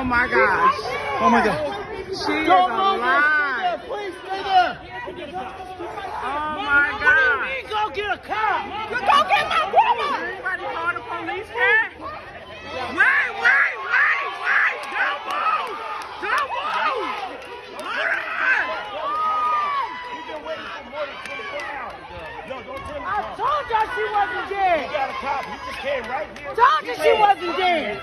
Oh my gosh. Oh my God. She is alive. Please stay there. Oh my God. Go get a cop. Go get my grandma. Anybody call the police here? Wait, wait, wait, wait. Don't move. Don't move. Hold on. You've been waiting for more than 24 hours. Yo, don't tell me. I told y'all she wasn't dead. You got a cop. He just came right here. Told you she wasn't dead.